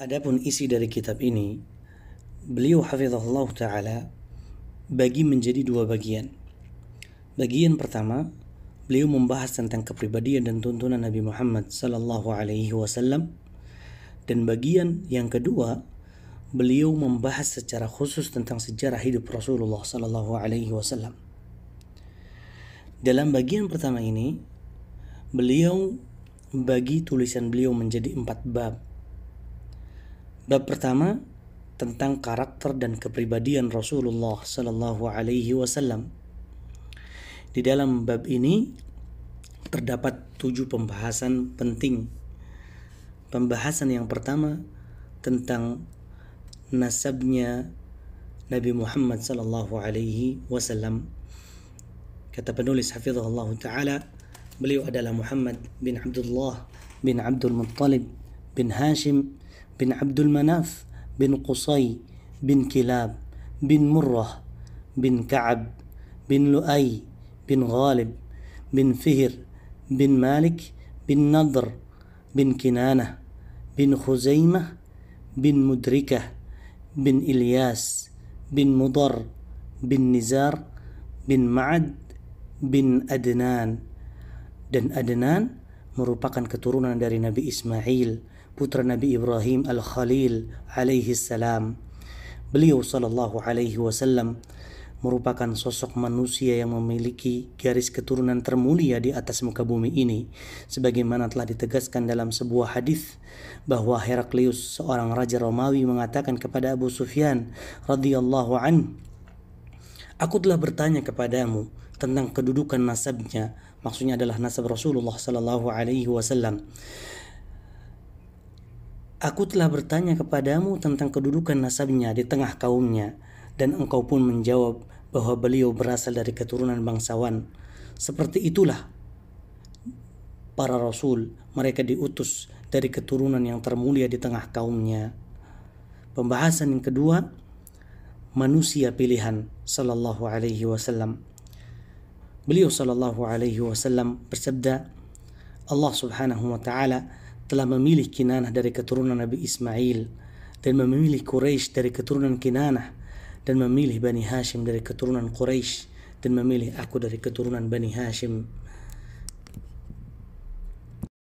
Adapun isi dari kitab ini, beliau hafizahullah taala bagi menjadi dua bagian. Bagian pertama, beliau membahas tentang kepribadian dan tuntunan Nabi Muhammad sallallahu alaihi wasallam dan bagian yang kedua, beliau membahas secara khusus tentang sejarah hidup Rasulullah sallallahu alaihi wasallam. Dalam bagian pertama ini, beliau bagi tulisan beliau menjadi empat bab. Bab pertama tentang karakter dan kepribadian Rasulullah Sallallahu Alaihi Wasallam. Di dalam bab ini terdapat tujuh pembahasan penting. Pembahasan yang pertama tentang nasabnya Nabi Muhammad Sallallahu Alaihi Wasallam Kata penulis hafizahullah taala, beliau adalah Muhammad bin Abdullah bin Abdul Muttalib bin Hashim bin Abdul Manaf bin Qusay bin Kilab bin Murrah bin Ka'ab bin Lu'ay bin Ghalib bin Fihr bin Malik bin Nadr bin Kinanah bin Khuzaimah bin Mudrikah bin Ilyas bin Mudar bin Nizar bin Ma'ad bin Adnan dan Adnan merupakan keturunan dari Nabi Ismail putra Nabi Ibrahim Al-Khalil alaihi salam. Beliau sallallahu alaihi wasallam merupakan sosok manusia yang memiliki garis keturunan termulia di atas muka bumi ini sebagaimana telah ditegaskan dalam sebuah hadis bahwa Heraklius seorang raja Romawi mengatakan kepada Abu Sufyan radhiyallahu an Aku telah bertanya kepadamu tentang kedudukan nasabnya. Maksudnya adalah nasab Rasulullah sallallahu alaihi wasallam. Aku telah bertanya kepadamu tentang kedudukan nasabnya di tengah kaumnya dan engkau pun menjawab bahwa beliau berasal dari keturunan bangsawan. Seperti itulah para rasul mereka diutus dari keturunan yang termulia di tengah kaumnya. Pembahasan yang kedua manusia pilihan sallallahu alaihi wasallam Beliau sallallahu alaihi wasallam bersabda, Allah Subhanahu wa taala telah memilih Kinanah dari keturunan Nabi Ismail dan memilih Quraisy dari keturunan Kinanah dan memilih Bani Hashim dari keturunan Quraisy dan memilih aku dari keturunan Bani Hashim